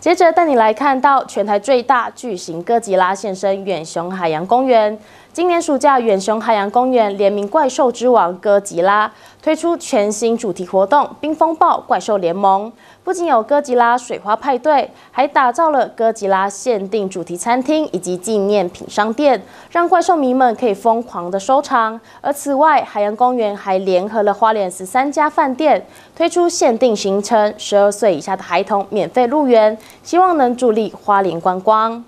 接着带你来看到全台最大巨型哥吉拉现身远雄海洋公园。今年暑假，远雄海洋公园联名怪兽之王哥吉拉推出全新主题活动——冰风暴怪兽联盟。不仅有哥吉拉水花派对，还打造了哥吉拉限定主题餐厅以及纪念品商店，让怪兽迷们可以疯狂的收藏。而此外，海洋公园还联合了花莲十三家饭店，推出限定行程，十二岁以下的孩童免费入园，希望能助力花莲观光。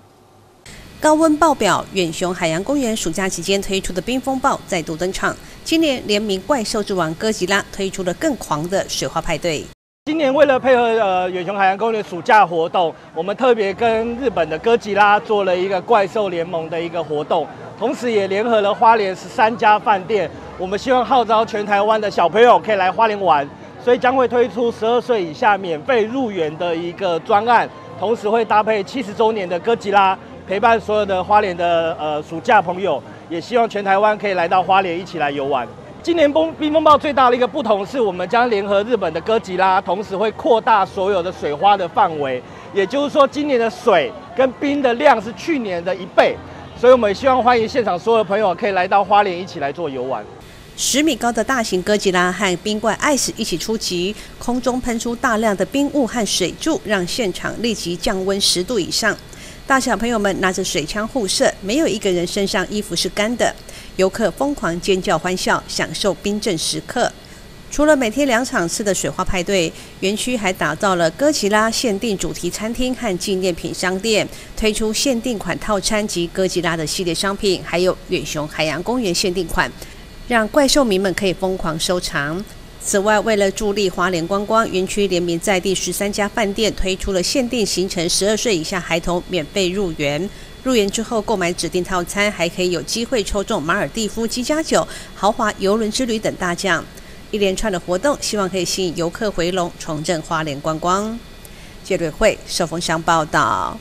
高温爆表，远雄海洋公园暑假期间推出的冰风暴再度登场。今年联名怪兽之王哥吉拉推出了更狂的水花派对。今年为了配合呃远雄海洋公园暑假活动，我们特别跟日本的哥吉拉做了一个怪兽联盟的一个活动，同时也联合了花莲十三家饭店。我们希望号召全台湾的小朋友可以来花莲玩，所以将会推出十二岁以下免费入园的一个专案，同时会搭配七十周年的哥吉拉。陪伴所有的花莲的呃暑假朋友，也希望全台湾可以来到花莲一起来游玩。今年风冰风暴最大的一个不同是，我们将联合日本的哥吉拉，同时会扩大所有的水花的范围。也就是说，今年的水跟冰的量是去年的一倍，所以我们也希望欢迎现场所有的朋友可以来到花莲一起来做游玩。十米高的大型哥吉拉和冰怪艾斯一起出击，空中喷出大量的冰雾和水柱，让现场立即降温十度以上。大小朋友们拿着水枪互射，没有一个人身上衣服是干的。游客疯狂尖叫欢笑，享受冰镇时刻。除了每天两场次的水花派对，园区还打造了哥吉拉限定主题餐厅和纪念品商店，推出限定款套餐及哥吉拉的系列商品，还有远雄海洋公园限定款，让怪兽迷们可以疯狂收藏。此外，为了助力花莲观光，园区联名在地十三家饭店推出了限定行程，十二岁以下孩童免费入园。入园之后购买指定套餐，还可以有机会抽中马尔蒂夫七加九豪华游轮之旅等大奖。一连串的活动，希望可以吸引游客回笼，重振花莲观光。谢瑞慧受风箱报道。